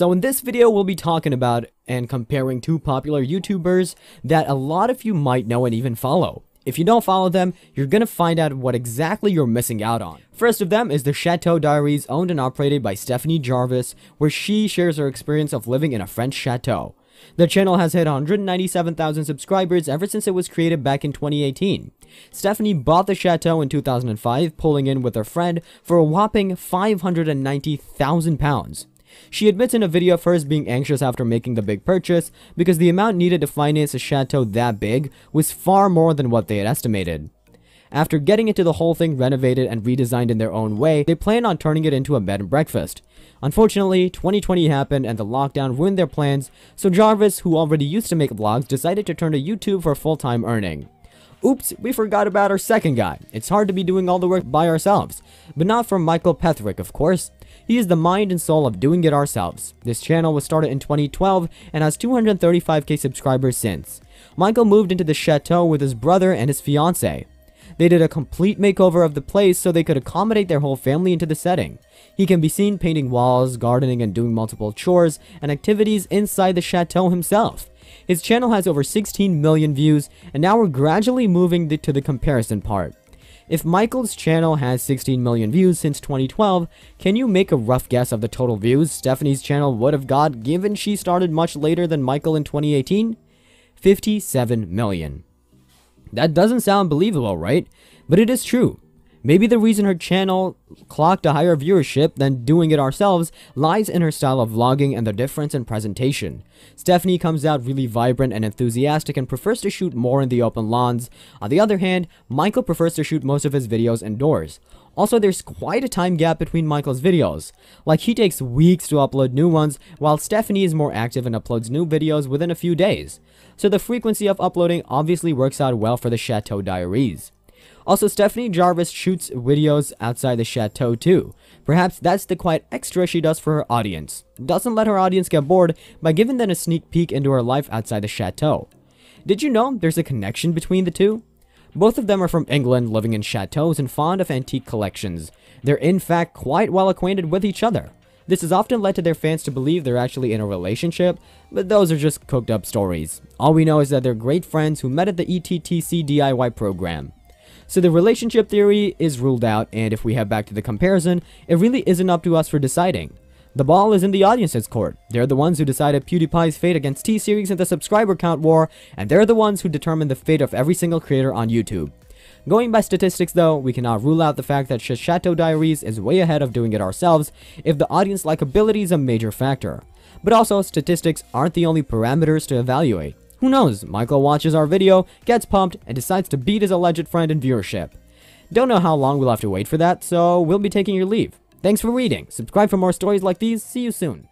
So in this video, we'll be talking about and comparing two popular YouTubers that a lot of you might know and even follow. If you don't follow them, you're gonna find out what exactly you're missing out on. First of them is the Chateau Diaries owned and operated by Stephanie Jarvis, where she shares her experience of living in a French chateau. The channel has hit 197,000 subscribers ever since it was created back in 2018. Stephanie bought the chateau in 2005, pulling in with her friend for a whopping 590,000 pounds. She admits in a video of hers being anxious after making the big purchase because the amount needed to finance a chateau that big was far more than what they had estimated. After getting into the whole thing renovated and redesigned in their own way, they plan on turning it into a bed and breakfast. Unfortunately, 2020 happened and the lockdown ruined their plans, so Jarvis, who already used to make vlogs, decided to turn to YouTube for full-time earning. Oops, we forgot about our second guy. It's hard to be doing all the work by ourselves. But not from Michael Petherick, of course. He is the mind and soul of doing it ourselves. This channel was started in 2012 and has 235k subscribers since. Michael moved into the chateau with his brother and his fiance. They did a complete makeover of the place so they could accommodate their whole family into the setting. He can be seen painting walls, gardening, and doing multiple chores and activities inside the chateau himself. His channel has over 16 million views, and now we're gradually moving the, to the comparison part. If Michael's channel has 16 million views since 2012, can you make a rough guess of the total views Stephanie's channel would have got given she started much later than Michael in 2018? 57 million. That doesn't sound believable, right? But it is true. Maybe the reason her channel clocked a higher viewership than doing it ourselves lies in her style of vlogging and the difference in presentation. Stephanie comes out really vibrant and enthusiastic and prefers to shoot more in the open lawns. On the other hand, Michael prefers to shoot most of his videos indoors. Also, there's quite a time gap between Michael's videos. Like, he takes weeks to upload new ones, while Stephanie is more active and uploads new videos within a few days. So the frequency of uploading obviously works out well for the Chateau Diaries. Also, Stephanie Jarvis shoots videos outside the chateau too. Perhaps that's the quiet extra she does for her audience. Doesn't let her audience get bored by giving them a sneak peek into her life outside the chateau. Did you know there's a connection between the two? Both of them are from England, living in chateaus and fond of antique collections. They're in fact quite well acquainted with each other. This has often led to their fans to believe they're actually in a relationship, but those are just cooked up stories. All we know is that they're great friends who met at the ETTC DIY program. So the relationship theory is ruled out, and if we head back to the comparison, it really isn't up to us for deciding. The ball is in the audience's court. They're the ones who decided PewDiePie's fate against T-Series in the subscriber count war, and they're the ones who determine the fate of every single creator on YouTube. Going by statistics though, we cannot rule out the fact that Chateau Diaries is way ahead of doing it ourselves if the audience likability is a major factor. But also, statistics aren't the only parameters to evaluate. Who knows, Michael watches our video, gets pumped, and decides to beat his alleged friend in viewership. Don't know how long we'll have to wait for that, so we'll be taking your leave. Thanks for reading, subscribe for more stories like these, see you soon.